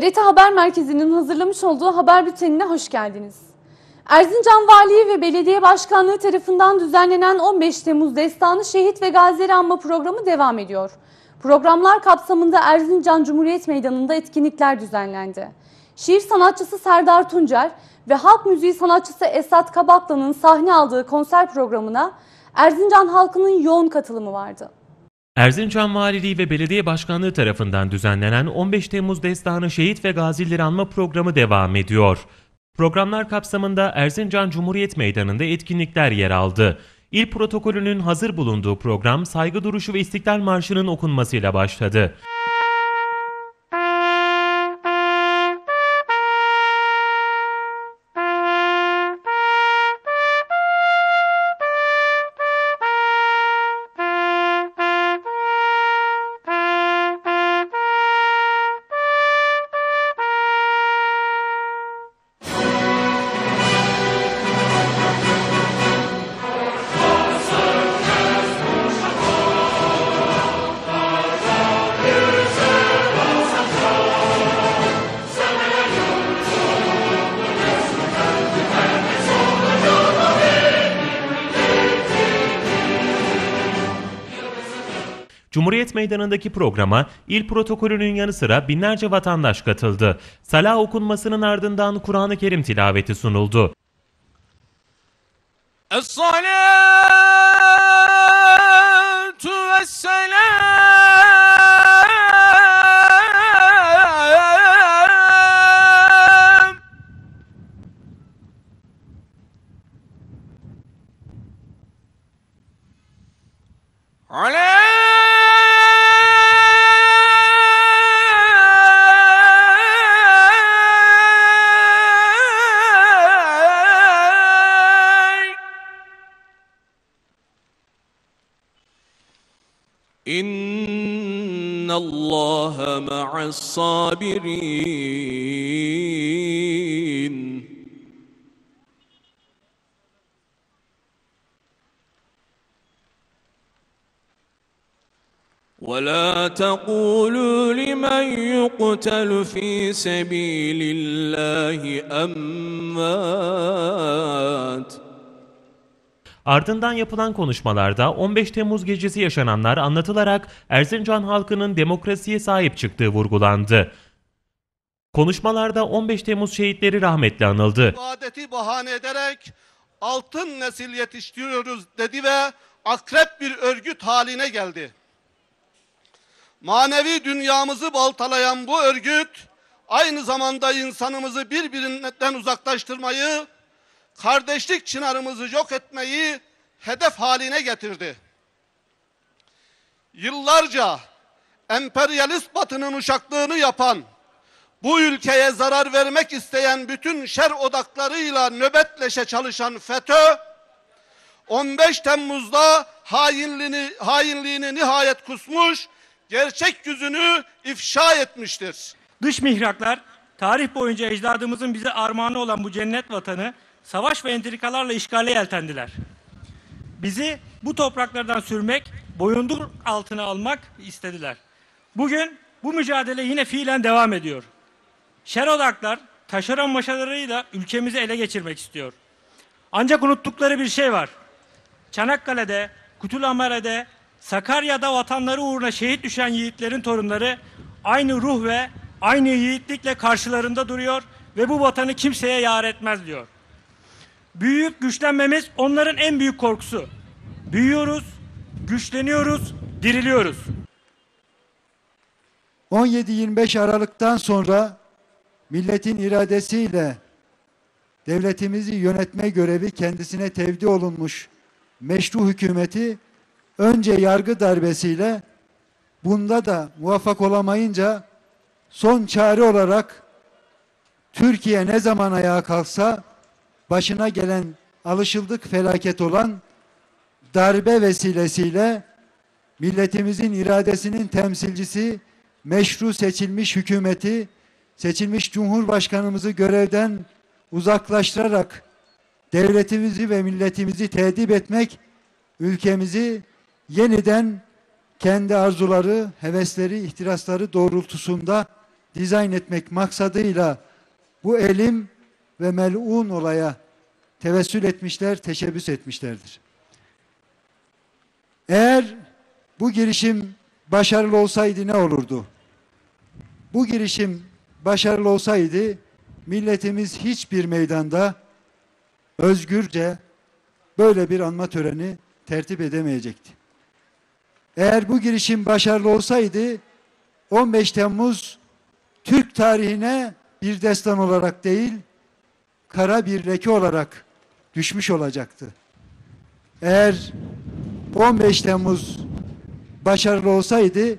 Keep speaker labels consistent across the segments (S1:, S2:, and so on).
S1: TRT Haber Merkezi'nin hazırlamış olduğu haber bültenine hoş geldiniz. Erzincan Valiliği ve Belediye Başkanlığı tarafından düzenlenen 15 Temmuz Destanı Şehit ve Gazileri Anma programı devam ediyor. Programlar kapsamında Erzincan Cumhuriyet Meydanı'nda etkinlikler düzenlendi. Şiir sanatçısı Serdar Tuncer ve halk müziği sanatçısı Esat Kabaklı'nın sahne aldığı konser programına Erzincan halkının yoğun katılımı vardı.
S2: Erzincan Valiliği ve Belediye Başkanlığı tarafından düzenlenen 15 Temmuz Destanı Şehit ve Gazileri Anma programı devam ediyor. Programlar kapsamında Erzincan Cumhuriyet Meydanı'nda etkinlikler yer aldı. İl protokolünün hazır bulunduğu program saygı duruşu ve İstiklal Marşı'nın okunmasıyla başladı. meydanındaki programa il protokolünün yanı sıra binlerce vatandaş katıldı. Salah okunmasının ardından Kur'an-ı Kerim tilaveti sunuldu.
S3: Es-salâ الصابرين. ولا تقولوا لمن يقتل في سبيل الله أموات.
S2: Ardından yapılan konuşmalarda 15 Temmuz gecesi yaşananlar anlatılarak Erzincan halkının demokrasiye sahip çıktığı vurgulandı. Konuşmalarda 15 Temmuz şehitleri rahmetle anıldı.
S4: adeti bahane ederek altın nesil yetiştiriyoruz dedi ve akrep bir örgüt haline geldi. Manevi dünyamızı baltalayan bu örgüt aynı zamanda insanımızı birbirinden uzaklaştırmayı, kardeşlik çınarımızı yok etmeyi hedef haline getirdi. Yıllarca emperyalist batının uşaklığını yapan, bu ülkeye zarar vermek isteyen bütün şer odaklarıyla nöbetleşe çalışan FETÖ, 15 Temmuz'da hainliğini, hainliğini nihayet kusmuş, gerçek yüzünü ifşa etmiştir.
S5: Dış mihraklar tarih boyunca ecdadımızın bize armağanı olan bu cennet vatanı savaş ve entrikalarla işgale yeltendiler. Bizi bu topraklardan sürmek, boyundur altına almak istediler. Bugün bu mücadele yine fiilen devam ediyor. Şer odaklar taşeron maşalarıyla ülkemizi ele geçirmek istiyor. Ancak unuttukları bir şey var. Çanakkale'de, Kutulamare'de, Sakarya'da vatanları uğruna şehit düşen yiğitlerin torunları aynı ruh ve aynı yiğitlikle karşılarında duruyor ve bu vatanı kimseye yar etmez diyor. Büyüyüp güçlenmemiz onların en büyük korkusu. Büyüyoruz, güçleniyoruz, diriliyoruz.
S6: 17-25 Aralık'tan sonra milletin iradesiyle devletimizi yönetme görevi kendisine tevdi olunmuş meşru hükümeti önce yargı darbesiyle bunda da muvaffak olamayınca son çare olarak Türkiye ne zaman ayağa kalksa başına gelen alışıldık felaket olan darbe vesilesiyle milletimizin iradesinin temsilcisi meşru seçilmiş hükümeti seçilmiş cumhurbaşkanımızı görevden uzaklaştırarak devletimizi ve milletimizi tedip etmek ülkemizi yeniden kendi arzuları, hevesleri, ihtirasları doğrultusunda dizayn etmek maksadıyla bu elim ve melun olaya tevessül etmişler, teşebbüs etmişlerdir. Eğer bu girişim başarılı olsaydı ne olurdu? Bu girişim başarılı olsaydı milletimiz hiçbir meydanda özgürce böyle bir anma töreni tertip edemeyecekti. Eğer bu girişim başarılı olsaydı 15 Temmuz Türk tarihine bir destan olarak değil, kara bir leke olarak düşmüş olacaktı. Eğer 15 Temmuz başarılı olsaydı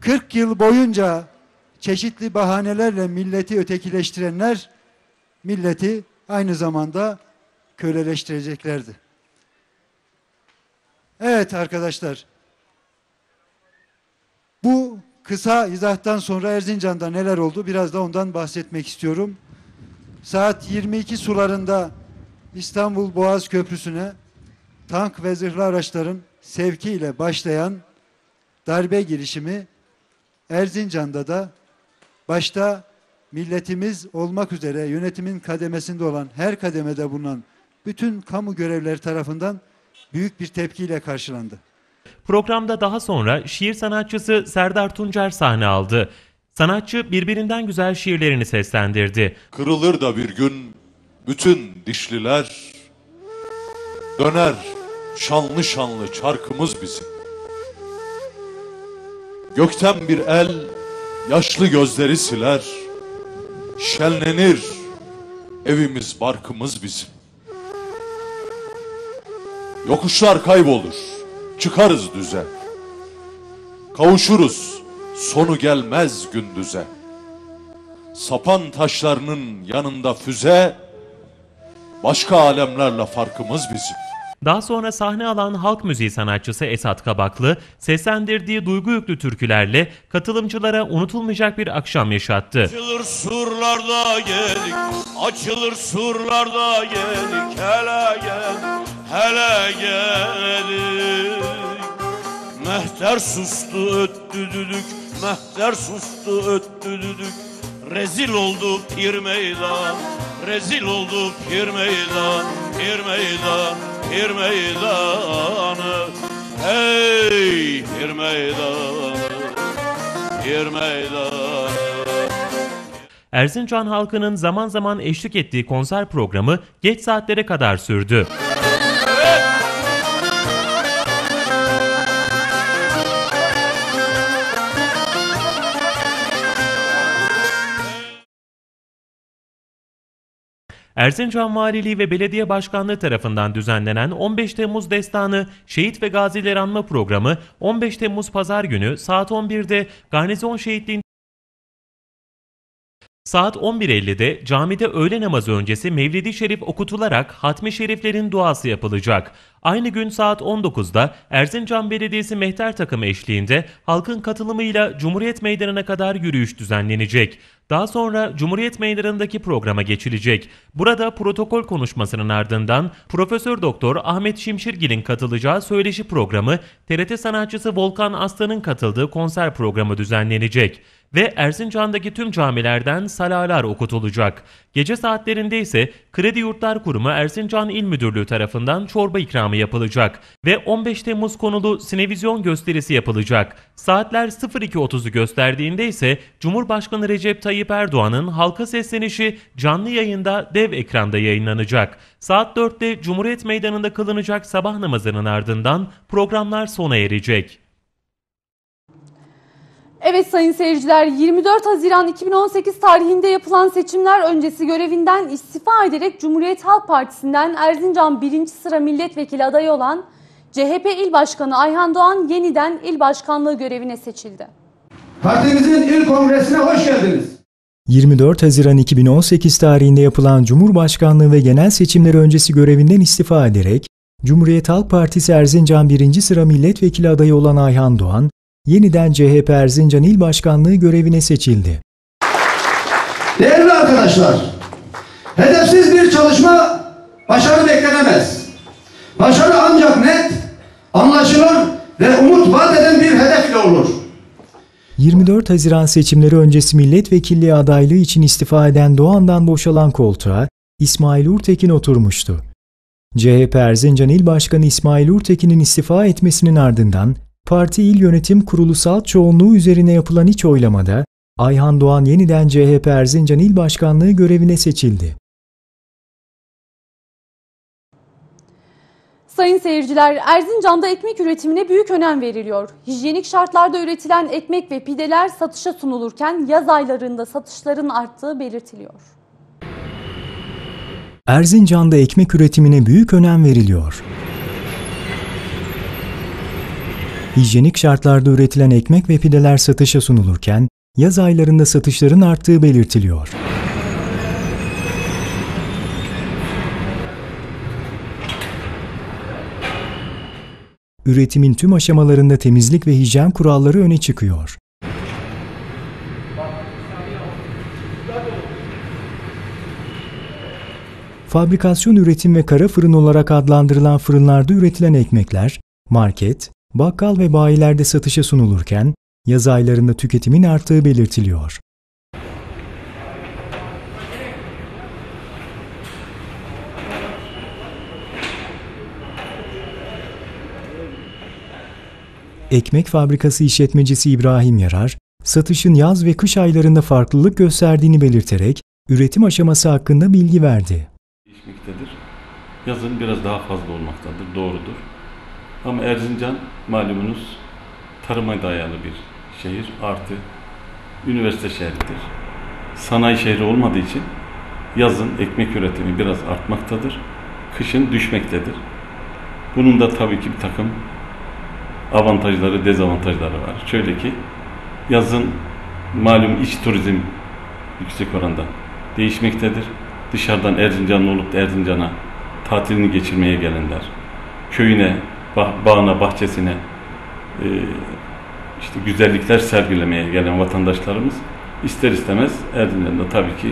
S6: 40 yıl boyunca çeşitli bahanelerle milleti ötekileştirenler milleti aynı zamanda köleleştireceklerdi. Evet arkadaşlar. Bu kısa izahtan sonra Erzincan'da neler oldu biraz da ondan bahsetmek istiyorum. Saat 22 sularında İstanbul Boğaz Köprüsü'ne tank ve zırhlı araçların sevkiyle başlayan darbe girişimi Erzincan'da da başta milletimiz olmak üzere yönetimin kademesinde olan her kademede bulunan bütün kamu görevlileri tarafından büyük bir tepkiyle karşılandı.
S2: Programda daha sonra şiir sanatçısı Serdar Tuncer sahne aldı. Sanatçı birbirinden güzel şiirlerini seslendirdi.
S7: Kırılır da bir gün bütün dişliler döner şanlı şanlı çarkımız bizim. Gökten bir el yaşlı gözleri siler. Şenlenir evimiz barkımız bizim. Yokuşlar kaybolur, çıkarız düze. Kavuşuruz, sonu gelmez gündüze. Sapan taşlarının yanında füze, başka alemlerle farkımız bizim.
S2: Daha sonra sahne alan halk müziği sanatçısı Esat Kabaklı, seslendirdiği duygu yüklü türkülerle katılımcılara unutulmayacak bir akşam yaşattı.
S3: Açılır surlarda gelik, açılır surlarda gelik, hele gel, hele gelik. Mehter sustu öttü düdük, mehter sustu öttü düdük. Rezil oldu pir meydan, rezil oldu pir meydan, pir meydan, pir meydanı. Hey pir meydanı, pir meydanı.
S2: Erzincan halkının zaman zaman eşlik ettiği konser programı geç saatlere kadar sürdü. Erzincan Valiliği ve Belediye Başkanlığı tarafından düzenlenen 15 Temmuz Destanı Şehit ve Gaziler Anma Programı 15 Temmuz Pazar günü saat 11'de Garnizon Şehitliği Saat 11.50'de camide öğle namazı öncesi Mevlidi Şerif okutularak Hatmi Şeriflerin duası yapılacak. Aynı gün saat 19'da Erzincan Belediyesi Mehter takımı eşliğinde halkın katılımıyla Cumhuriyet Meydanı'na kadar yürüyüş düzenlenecek. Daha sonra Cumhuriyet Meydanı'ndaki programa geçilecek. Burada protokol konuşmasının ardından Profesör Doktor Ahmet Şimşirgil'in katılacağı söyleşi programı, TRT sanatçısı Volkan Aslan'ın katıldığı konser programı düzenlenecek ve Erzincan'daki tüm camilerden salalar okutulacak. Gece saatlerinde ise Kredi Yurtlar Kurumu Erzincan İl Müdürlüğü tarafından çorba ikramı yapılacak ve 15 Temmuz konulu sinevizyon gösterisi yapılacak. Saatler 02.30'u gösterdiğinde ise Cumhurbaşkanı Recep Tayyip Erdoğan'ın halka seslenişi canlı yayında dev ekranda yayınlanacak. Saat 4'te Cumhuriyet Meydanı'nda kılınacak sabah namazının ardından programlar sona erecek.
S1: Evet sayın seyirciler 24 Haziran 2018 tarihinde yapılan seçimler öncesi görevinden istifa ederek Cumhuriyet Halk Partisi'nden Erzincan 1. sıra milletvekili adayı olan CHP İl Başkanı Ayhan Doğan yeniden il başkanlığı görevine seçildi.
S8: Partimizin il kongresine hoş geldiniz.
S9: 24 Haziran 2018 tarihinde yapılan Cumhurbaşkanlığı ve genel seçimleri öncesi görevinden istifa ederek Cumhuriyet Halk Partisi Erzincan 1. sıra milletvekili adayı olan Ayhan Doğan, yeniden CHP Erzincan İl Başkanlığı görevine seçildi.
S8: Değerli arkadaşlar, hedefsiz bir çalışma başarı beklenemez. Başarı ancak net, anlaşılır ve umut vaat eden bir hedefle olur.
S9: 24 Haziran seçimleri öncesi milletvekilliği adaylığı için istifa eden Doğan'dan boşalan koltuğa İsmail Urtekin oturmuştu. CHP Erzincan İl Başkanı İsmail Urtekin'in istifa etmesinin ardından parti il yönetim kurulu salt çoğunluğu üzerine yapılan iç oylamada Ayhan Doğan yeniden CHP Erzincan İl Başkanlığı görevine seçildi.
S1: Sayın seyirciler, Erzincan'da ekmek üretimine büyük önem veriliyor. Hijyenik şartlarda üretilen ekmek ve pideler satışa sunulurken yaz aylarında satışların arttığı belirtiliyor.
S9: Erzincan'da ekmek üretimine büyük önem veriliyor. Hijyenik şartlarda üretilen ekmek ve pideler satışa sunulurken yaz aylarında satışların arttığı belirtiliyor. Üretimin tüm aşamalarında temizlik ve hijyen kuralları öne çıkıyor. Fabrikasyon üretim ve kara fırın olarak adlandırılan fırınlarda üretilen ekmekler, market, bakkal ve bayilerde satışa sunulurken, yaz aylarında tüketimin arttığı belirtiliyor. Ekmek fabrikası işletmecisi İbrahim Yarar, satışın yaz ve kış aylarında farklılık gösterdiğini belirterek üretim aşaması hakkında bilgi verdi.
S10: Değişmektedir. Yazın biraz daha fazla olmaktadır, doğrudur. Ama Erzincan malumunuz tarıma dayalı bir şehir artı üniversite şehridir. Sanayi şehri olmadığı için yazın ekmek üretimi biraz artmaktadır. Kışın düşmektedir. Bunun da tabii ki bir takım avantajları, dezavantajları var. Şöyle ki yazın malum iç turizm yüksek oranda değişmektedir. Dışarıdan Erzincanlı olup da Erzincan'a tatilini geçirmeye gelenler, köyüne, bağına, bahçesine e, işte güzellikler sergilemeye gelen vatandaşlarımız ister istemez Erzincan'da tabii ki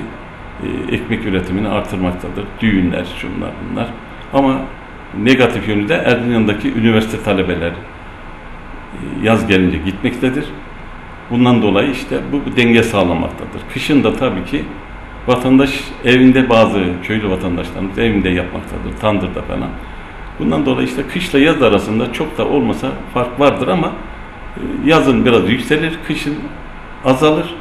S10: e, ekmek üretimini artırmaktadır. Düğünler, şunlar bunlar. Ama negatif yönü de Erzincan'daki üniversite talebeleri yaz gelince gitmektedir. Bundan dolayı işte bu denge sağlamaktadır. Kışın da tabii ki vatandaş evinde bazı köylü vatandaşlarımız evinde yapmaktadır. Tandırda falan. Bundan dolayı işte kışla yaz arasında çok da olmasa fark vardır ama e, yazın biraz yükselir, kışın azalır.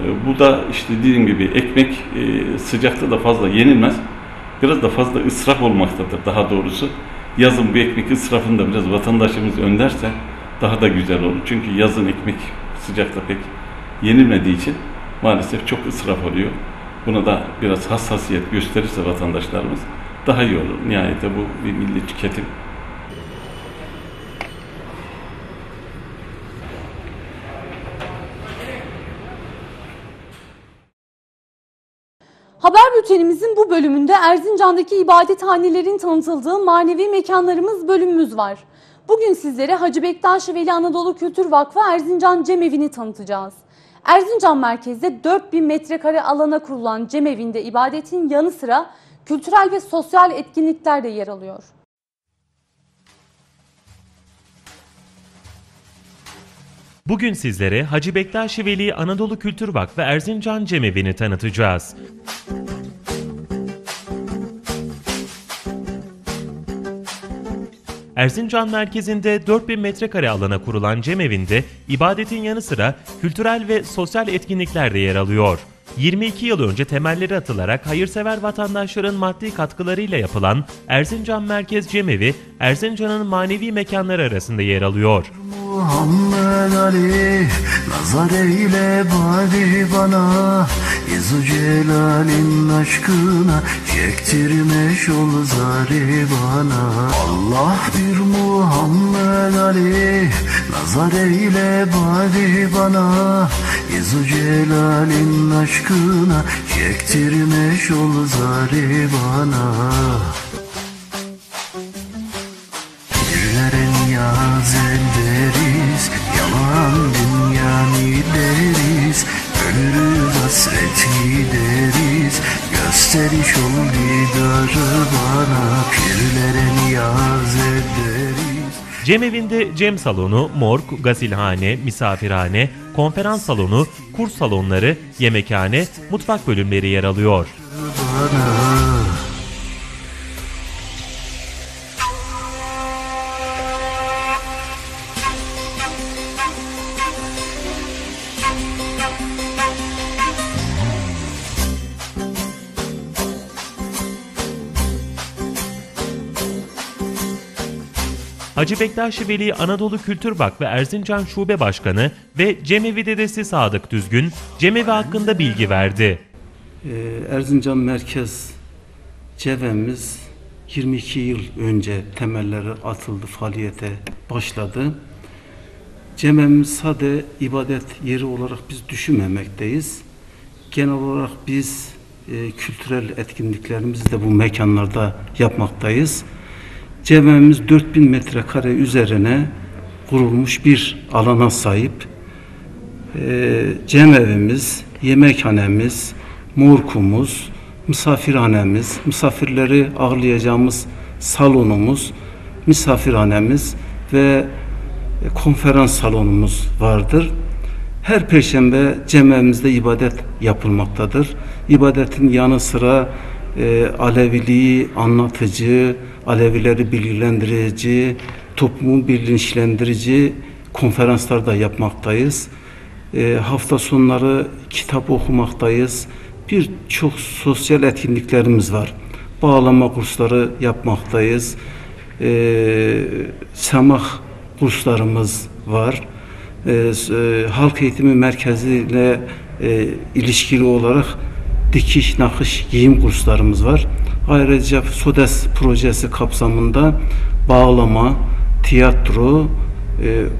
S10: E, bu da işte dediğim gibi ekmek e, sıcakta da fazla yenilmez. Biraz da fazla ısraf olmaktadır daha doğrusu. Yazın bu ekmek ısrafını da biraz vatandaşımız önderse daha da güzel olur. Çünkü yazın ekmek sıcakta pek yenilmediği için maalesef çok ısraf oluyor. Buna da biraz hassasiyet gösterirse vatandaşlarımız daha iyi olur. Nihayette bu bir milli tüketim.
S1: Haber bültenimizin bu bölümünde Erzincan'daki ibadethanelerin tanıtıldığı manevi mekanlarımız bölümümüz var. Bugün sizlere Hacı Bektaş Veli Anadolu Kültür Vakfı Erzincan Cemevi'ni tanıtacağız. Erzincan merkezde 4000 metrekare alana kurulan cemevinde ibadetin yanı sıra kültürel ve sosyal etkinlikler de yer alıyor.
S2: Bugün sizlere Hacı Bektaş Veli Anadolu Kültür Vakfı Erzincan Cemevi'ni tanıtacağız. Erzincan merkezinde 4000 metrekare alana kurulan cemevinde ibadetin yanı sıra kültürel ve sosyal etkinlikler de yer alıyor. 22 yıl önce temelleri atılarak hayırsever vatandaşların maddi katkılarıyla yapılan Erzincan Merkez Cemevi, Erzincan'ın manevi mekanları arasında yer alıyor.
S11: Muhammed Ali Nazar eyle bari bana Yezu Celal'in aşkına Çektirme şol zari bana Allah bir Muhammed Ali Nazar eyle bari bana Yezu Celal'in aşkına Çektirme şol zari bana. Birlerin yaz ederiz Yalan dünyanı deriz Ölürüz hasret gideriz Gösteriş ol didarı bana. Pirlerin yaz
S2: Cemevinde cem salonu, morg, gasilhane, misafirhane, konferans salonu, kurs salonları, yemekhane, mutfak bölümleri yer alıyor. Hacı Bektaşi Veli Anadolu Kültür Vakfı Erzincan Şube Başkanı ve Cemevi dedesi Sadık Düzgün, Cemevi hakkında bilgi verdi.
S12: Ee, Erzincan Merkez Cevemiz 22 yıl önce temelleri atıldı, faaliyete başladı. Cememiz sade ibadet yeri olarak biz düşünmemekteyiz. Genel olarak biz e, kültürel etkinliklerimizi de bu mekanlarda yapmaktayız. Cememiz 4000 metrekare üzerine kurulmuş bir alana sahip. E, cemevimiz, yemekhanemiz, morkumuz, misafirhanemiz, misafirleri ağırlayacağımız salonumuz, misafirhanemiz ve e, konferans salonumuz vardır. Her perşembe cemevimizde ibadet yapılmaktadır. İbadetin yanı sıra e, Aleviliği anlatıcı, Alevileri bilgilendirici, toplumu bilinçlendirici konferanslar da yapmaktayız. E, hafta sonları kitap okumaktayız. Birçok sosyal etkinliklerimiz var. Bağlama kursları yapmaktayız. E, semah kurslarımız var. E, e, halk eğitimi merkeziyle e, ilişkili olarak dikiş, nakış, giyim kurslarımız var. Ayrıca SODES projesi kapsamında bağlama, tiyatro e,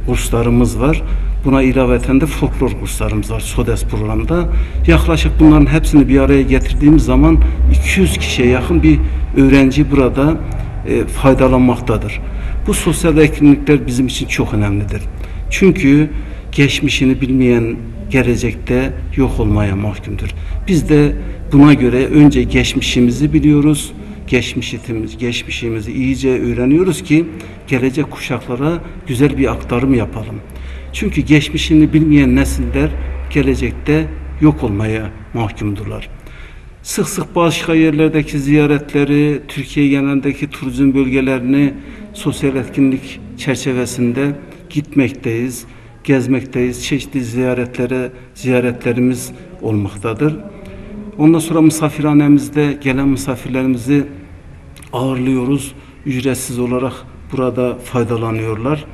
S12: kurslarımız var. Buna ilaveten de folklor kurslarımız var SODES programda. Yaklaşık bunların hepsini bir araya getirdiğimiz zaman 200 kişiye yakın bir öğrenci burada e, faydalanmaktadır. Bu sosyal etkinlikler bizim için çok önemlidir. Çünkü geçmişini bilmeyen gelecekte yok olmaya mahkumdur. Biz de buna göre önce geçmişimizi biliyoruz. Geçmişimiz, geçmişimizi iyice öğreniyoruz ki gelecek kuşaklara güzel bir aktarım yapalım. Çünkü geçmişini bilmeyen nesiller gelecekte yok olmaya mahkumdurlar. Sık sık başka yerlerdeki ziyaretleri, Türkiye genelindeki turizm bölgelerini sosyal etkinlik çerçevesinde gitmekteyiz, gezmekteyiz. Çeşitli ziyaretlere ziyaretlerimiz olmaktadır. Ondan sonra misafirhanemizde gelen misafirlerimizi ağırlıyoruz. Ücretsiz olarak burada faydalanıyorlar.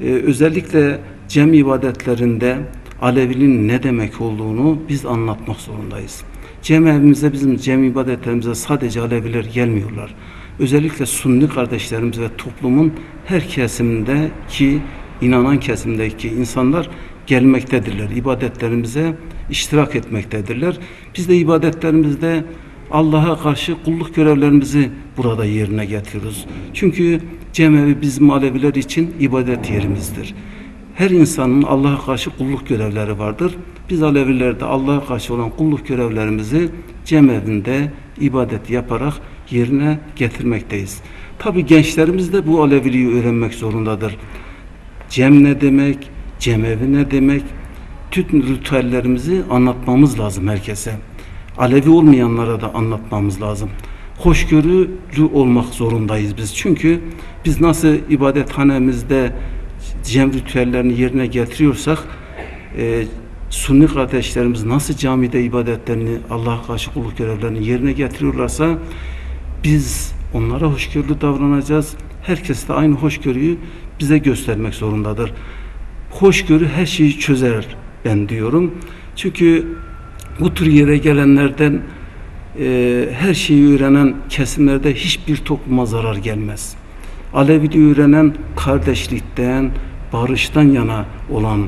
S12: Ee, özellikle cem ibadetlerinde Aleviliğin ne demek olduğunu biz anlatmak zorundayız. Cem evimize bizim cem ibadetlerimize sadece Aleviler gelmiyorlar. Özellikle Sunni kardeşlerimiz ve toplumun her kesiminde ki inanan kesimdeki insanlar gelmektedirler. İbadetlerimize iştirak etmektedirler. Biz de ibadetlerimizde Allah'a karşı kulluk görevlerimizi burada yerine getiriyoruz. Çünkü cemevi bizim Aleviler için ibadet yerimizdir. Her insanın Allah'a karşı kulluk görevleri vardır. Biz Alevilerde Allah'a karşı olan kulluk görevlerimizi cemevinde ibadet yaparak yerine getirmekteyiz. Tabi gençlerimiz de bu Aleviliği öğrenmek zorundadır. Cem ne demek, cemevi ne demek, tüm ritüellerimizi anlatmamız lazım herkese. Alevi olmayanlara da anlatmamız lazım. Hoşgörülü olmak zorundayız biz. Çünkü biz nasıl ibadethanemizde cem ritüellerini yerine getiriyorsak e, Sunni kardeşlerimiz nasıl camide ibadetlerini Allah'a karşı kulluk görevlerini yerine getiriyorlarsa biz onlara hoşgörülü davranacağız. Herkes de aynı hoşgörüyü bize göstermek zorundadır. Hoşgörü her şeyi çözer ben diyorum. Çünkü bu tür yere gelenlerden e, her şeyi öğrenen kesimlerde hiçbir topluma zarar gelmez. Aleviliği öğrenen kardeşlikten, barıştan yana olan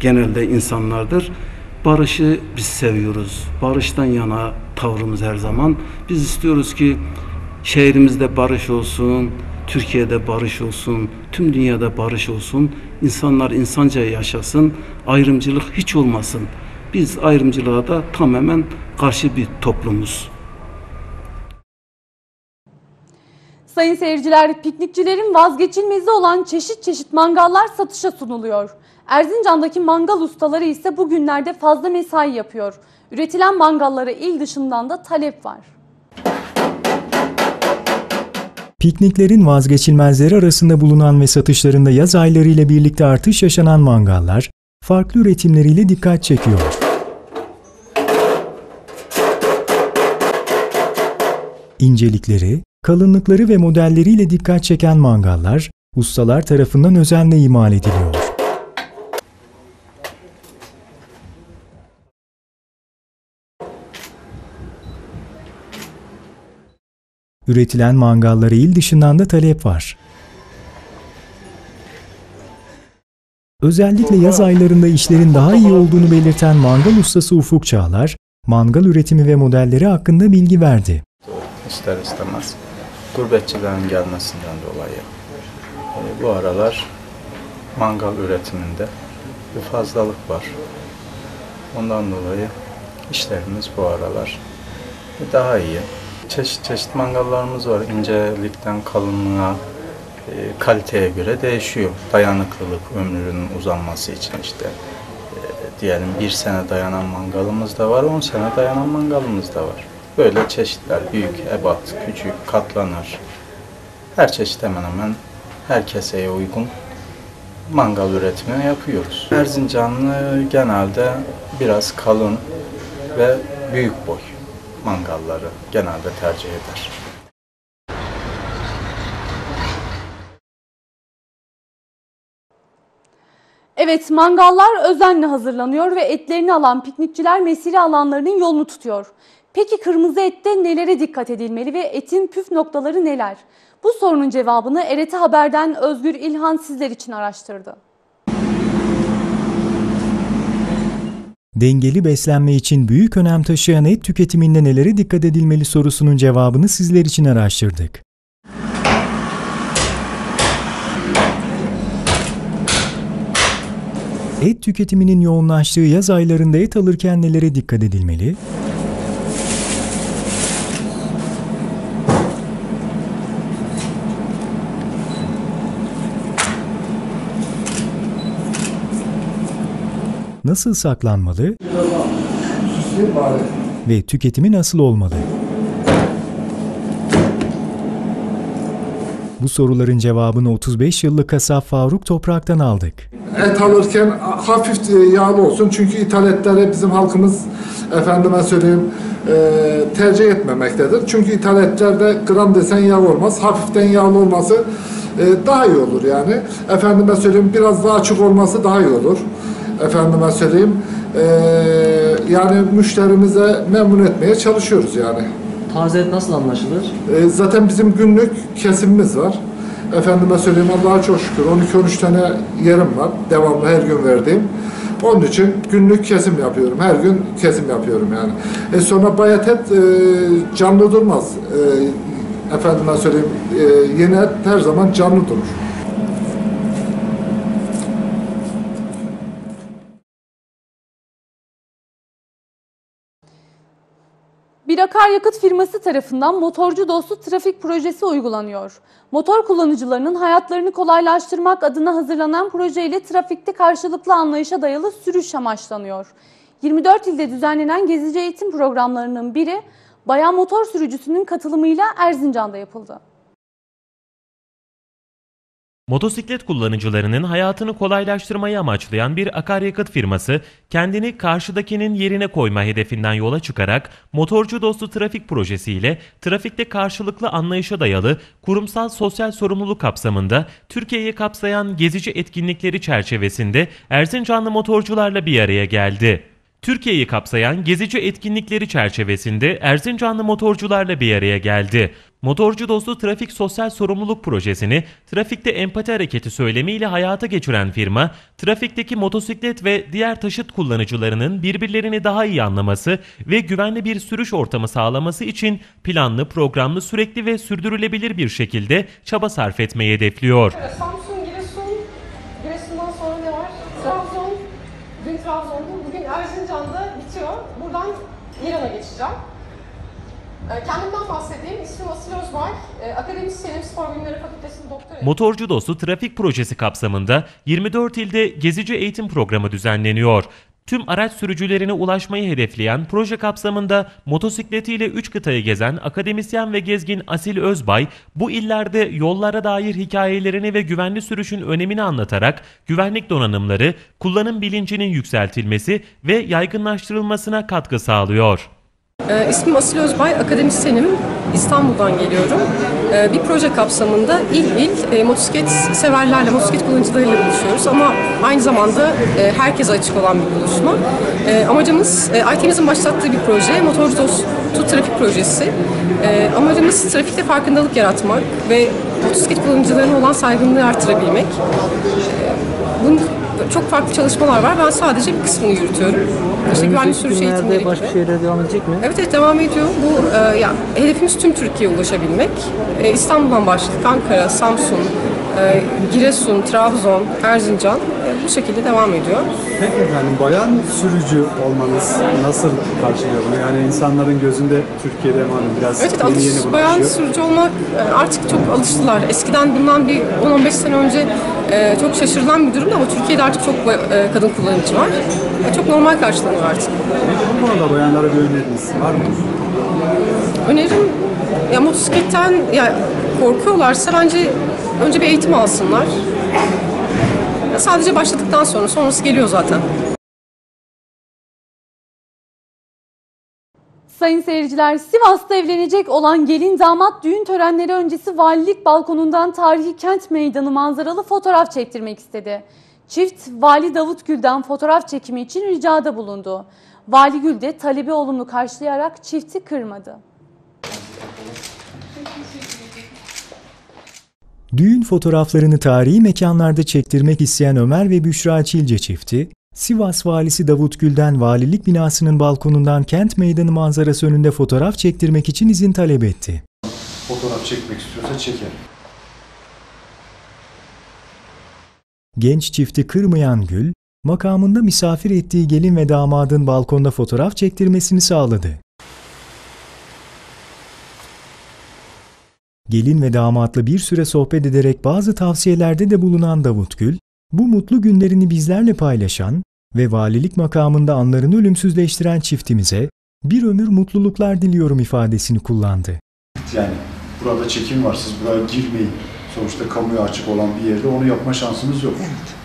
S12: genelde insanlardır. Barışı biz seviyoruz. Barıştan yana tavrımız her zaman. Biz istiyoruz ki şehrimizde barış olsun, Türkiye'de barış olsun, tüm dünyada barış olsun. İnsanlar insanca yaşasın, ayrımcılık hiç olmasın. Biz ayrımcılığa da tamamen karşı bir toplumuz.
S1: Sayın seyirciler, piknikçilerin vazgeçilmezi olan çeşit çeşit mangallar satışa sunuluyor. Erzincan'daki mangal ustaları ise bugünlerde fazla mesai yapıyor. Üretilen mangallara il dışından da talep var.
S9: Pikniklerin vazgeçilmezleri arasında bulunan ve satışlarında yaz ayları ile birlikte artış yaşanan mangallar, farklı üretimleriyle dikkat çekiyor. İncelikleri, kalınlıkları ve modelleriyle dikkat çeken mangallar, ustalar tarafından özenle imal ediliyor. Üretilen mangallara il dışından da talep var. Özellikle yaz aylarında işlerin daha iyi olduğunu belirten mangal ustası Ufuk Çağlar, mangal üretimi ve modelleri hakkında bilgi verdi.
S13: ister istemez gurbetçilerin gelmesinden dolayı e, bu aralar mangal üretiminde bir fazlalık var. Ondan dolayı işlerimiz bu aralar daha iyi. Çeşit çeşit mangallarımız var. İncelikten kalınlığa, e, kaliteye göre değişiyor. Dayanıklılık ömrünün uzanması için işte e, diyelim bir sene dayanan mangalımız da var, 10 sene dayanan mangalımız da var. Böyle çeşitler büyük, ebat, küçük, katlanır. Her çeşit hemen hemen her keseye uygun mangal üretimini yapıyoruz. Erzincanlı genelde biraz kalın ve büyük boy mangalları genelde tercih eder.
S1: Evet mangallar özenle hazırlanıyor ve etlerini alan piknikçiler mesire alanlarının yolunu tutuyor. Peki kırmızı ette nelere dikkat edilmeli ve etin püf noktaları neler? Bu sorunun cevabını ERT Haber'den Özgür İlhan sizler için araştırdı.
S9: Dengeli beslenme için büyük önem taşıyan et tüketiminde nelere dikkat edilmeli sorusunun cevabını sizler için araştırdık. Et tüketiminin yoğunlaştığı yaz aylarında et alırken nelere dikkat edilmeli? Nasıl saklanmalı? Ve tüketimi nasıl olmalı? Bu soruların cevabını 35 yıllık kasap Faruk Toprak'tan aldık.
S14: et alırken hafif yağlı olsun. Çünkü ithalatları bizim halkımız efendime söyleyeyim e, tercih etmemektedir. Çünkü ithalatlerde gram desen yağ olmaz. Hafiften yağlı olması e, daha iyi olur yani. Efendime söyleyeyim biraz daha açık olması daha iyi olur. Efendime söyleyeyim e, yani müşterimize memnun etmeye çalışıyoruz yani.
S15: Taze et nasıl anlaşılır?
S14: E, zaten bizim günlük kesimimiz var. Efendime söyleyeyim Allah'a çok şükür 12-13 tane yerim var. Devamlı her gün verdiğim. Onun için günlük kesim yapıyorum. Her gün kesim yapıyorum yani. E sonra bayat et e, canlı durmaz. E, efendime söyleyeyim e, yeni et her zaman canlı durur.
S1: Akaryakıt firması tarafından motorcu dostu trafik projesi uygulanıyor. Motor kullanıcılarının hayatlarını kolaylaştırmak adına hazırlanan projeyle trafikte karşılıklı anlayışa dayalı sürüş amaçlanıyor. 24 ilde düzenlenen gezici eğitim programlarının biri bayan motor sürücüsünün katılımıyla Erzincan'da yapıldı.
S2: Motosiklet kullanıcılarının hayatını kolaylaştırmayı amaçlayan bir akaryakıt firması kendini karşıdakinin yerine koyma hedefinden yola çıkarak motorcu dostu trafik projesiyle trafikte karşılıklı anlayışa dayalı kurumsal sosyal sorumluluk kapsamında Türkiye'yi kapsayan gezici etkinlikleri çerçevesinde Erzincanlı motorcularla bir araya geldi. Türkiye'yi kapsayan gezici etkinlikleri çerçevesinde Erzincanlı motorcularla bir araya geldi. Motorcu Dostu Trafik Sosyal Sorumluluk Projesini trafikte empati hareketi söylemiyle hayata geçiren firma, trafikteki motosiklet ve diğer taşıt kullanıcılarının birbirlerini daha iyi anlaması ve güvenli bir sürüş ortamı sağlaması için planlı, programlı, sürekli ve sürdürülebilir bir şekilde çaba sarf etmeyi hedefliyor.
S16: Samsun, Giresun, Giresun'dan sonra ne var? Trabzon, dün Trabzon'da, bugün Erzincan'da bitiyor. Buradan İran'a geçeceğim. Ee, Kendimden bahsedeyim. İsmim Asil Özbay. Ee, Akademisyenim Spor Bilimleri Fakültesi'nin doktora.
S2: Motorcu Dostu Trafik Projesi kapsamında 24 ilde gezici eğitim programı düzenleniyor. Tüm araç sürücülerine ulaşmayı hedefleyen proje kapsamında motosikletiyle 3 kıtayı gezen akademisyen ve gezgin Asil Özbay, bu illerde yollara dair hikayelerini ve güvenli sürüşün önemini anlatarak güvenlik donanımları, kullanım bilincinin yükseltilmesi ve yaygınlaştırılmasına katkı sağlıyor.
S16: Ee, ismim Asil Özbay, akademisyenim. İstanbul'dan geliyorum. Ee, bir proje kapsamında il il e, motosiklet severlerle, motosiklet kullanıcılarıyla buluşuyoruz. Ama aynı zamanda e, herkese açık olan bir buluşma. E, amacımız, e, IT'mizin başlattığı bir proje, Motorcu Dostu Trafik Projesi. E, amacımız trafikte farkındalık yaratmak ve motosiklet kullanıcılarına olan saygınlığı artırabilmek. E, bunun çok farklı çalışmalar var. Ben sadece bir kısmını yürütüyorum. İşte güvenli sürüş eğitimleri gibi.
S15: başka şeylere devam edecek mi?
S16: Evet evet devam ediyor. Bu e, ya hedefimiz tüm Türkiye'ye ulaşabilmek. E, İstanbul'dan başladık. Ankara, Samsun, Giresun, Trabzon, Erzincan e, bu şekilde devam ediyor.
S17: Peki efendim bayan sürücü olmanız nasıl karşılıyor bunu? Yani insanların gözünde Türkiye'de malum biraz
S16: Evet,
S17: yeni
S16: alış,
S17: yeni
S16: bayan sürücü olmak e, artık çok alıştılar. Eskiden bundan bir 10-15 sene önce e, çok şaşırılan bir durumdu ama Türkiye'de artık çok kadın kullanıcı var. Çok normal karşılanıyor artık.
S17: Bu konuda bayanlara bir öneriniz var mı?
S16: Önerim ya motosikletten ya korkuyorlarsa bence önce bir eğitim alsınlar. Sadece başladıktan sonra sonrası geliyor zaten.
S1: Sayın seyirciler, Sivas'ta evlenecek olan gelin damat düğün törenleri öncesi valilik balkonundan tarihi kent meydanı manzaralı fotoğraf çektirmek istedi. Çift, Vali Davut Gül'den fotoğraf çekimi için ricada bulundu. Vali Gül de talebi olumlu karşılayarak çifti kırmadı.
S9: Düğün fotoğraflarını tarihi mekanlarda çektirmek isteyen Ömer ve Büşra Çilce çifti, Sivas Valisi Davut Gül'den valilik binasının balkonundan kent meydanı manzarası önünde fotoğraf çektirmek için izin talep etti.
S17: Fotoğraf çekmek istiyorsa çeker.
S9: Genç çifti kırmayan Gül, makamında misafir ettiği gelin ve damadın balkonda fotoğraf çektirmesini sağladı. Gelin ve damatla bir süre sohbet ederek bazı tavsiyelerde de bulunan Davut Gül, bu mutlu günlerini bizlerle paylaşan ve valilik makamında anlarını ölümsüzleştiren çiftimize bir ömür mutluluklar diliyorum ifadesini kullandı.
S17: Yani burada çekim var siz buraya girmeyin. Sonuçta kamuya açık olan bir yerde onu yapma şansınız yok.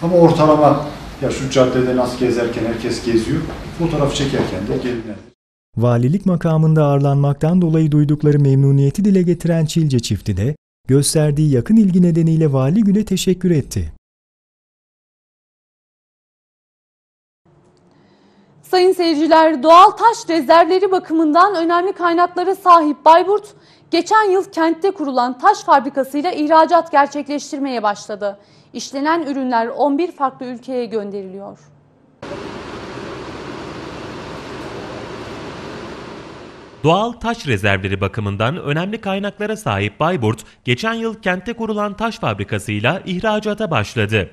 S17: Ama ortalama ya şu caddede nasıl gezerken herkes geziyor. Fotoğraf çekerken de gelinler.
S9: Valilik makamında ağırlanmaktan dolayı duydukları memnuniyeti dile getiren Çilce çifti de gösterdiği yakın ilgi nedeniyle Vali Gül'e teşekkür etti.
S1: Sayın seyirciler, doğal taş rezervleri bakımından önemli kaynaklara sahip Bayburt, geçen yıl kentte kurulan taş fabrikasıyla ihracat gerçekleştirmeye başladı. İşlenen ürünler 11 farklı ülkeye gönderiliyor.
S2: Doğal taş rezervleri bakımından önemli kaynaklara sahip Bayburt, geçen yıl kentte kurulan taş fabrikasıyla ihracata başladı.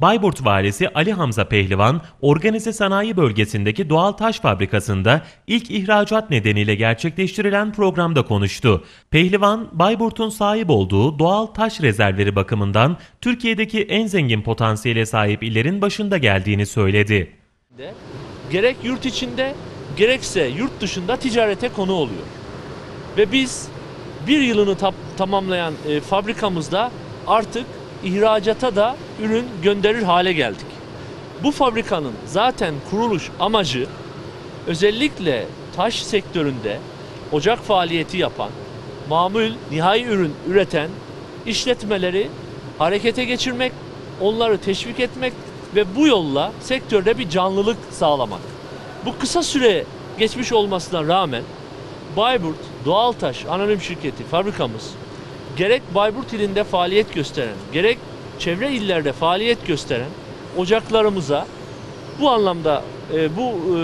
S2: Bayburt valisi Ali Hamza Pehlivan, organize sanayi bölgesindeki doğal taş fabrikasında ilk ihracat nedeniyle gerçekleştirilen programda konuştu. Pehlivan, Bayburt'un sahip olduğu doğal taş rezervleri bakımından Türkiye'deki en zengin potansiyele sahip illerin başında geldiğini söyledi.
S18: gerek yurt içinde gerekse yurt dışında ticarete konu oluyor. Ve biz bir yılını tamamlayan e, fabrikamızda artık ihracata da ürün gönderir hale geldik. Bu fabrikanın zaten kuruluş amacı özellikle taş sektöründe ocak faaliyeti yapan, mamul nihai ürün üreten işletmeleri harekete geçirmek, onları teşvik etmek ve bu yolla sektörde bir canlılık sağlamak. Bu kısa süre geçmiş olmasına rağmen Bayburt Doğaltaş Anonim Şirketi fabrikamız gerek Bayburt ilinde faaliyet gösteren, gerek çevre illerde faaliyet gösteren ocaklarımıza bu anlamda e, bu e,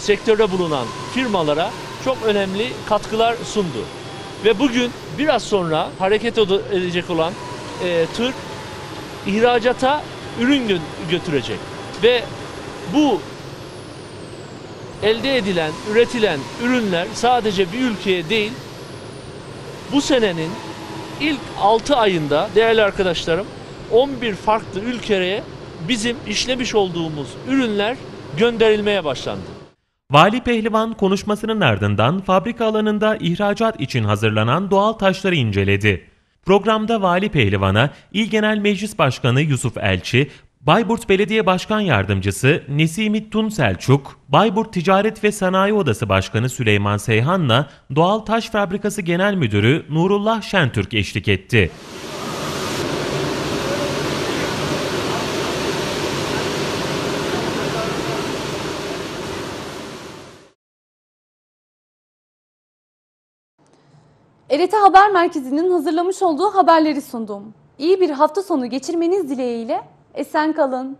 S18: sektörde bulunan firmalara çok önemli katkılar sundu. Ve bugün biraz sonra hareket edecek olan e, tır ihracata ürün gö- götürecek. Ve bu elde edilen, üretilen ürünler sadece bir ülkeye değil, bu senenin ilk 6 ayında değerli arkadaşlarım 11 farklı ülkeye bizim işlemiş olduğumuz ürünler gönderilmeye başlandı.
S2: Vali Pehlivan konuşmasının ardından fabrika alanında ihracat için hazırlanan doğal taşları inceledi. Programda Vali Pehlivan'a İl Genel Meclis Başkanı Yusuf Elçi, Bayburt Belediye Başkan Yardımcısı Nesimitun Selçuk, Bayburt Ticaret ve Sanayi Odası Başkanı Süleyman Seyhan'la Doğal Taş Fabrikası Genel Müdürü Nurullah Şentürk eşlik etti.
S1: ERT Haber Merkezi'nin hazırlamış olduğu haberleri sundum. İyi bir hafta sonu geçirmeniz dileğiyle esen kalın.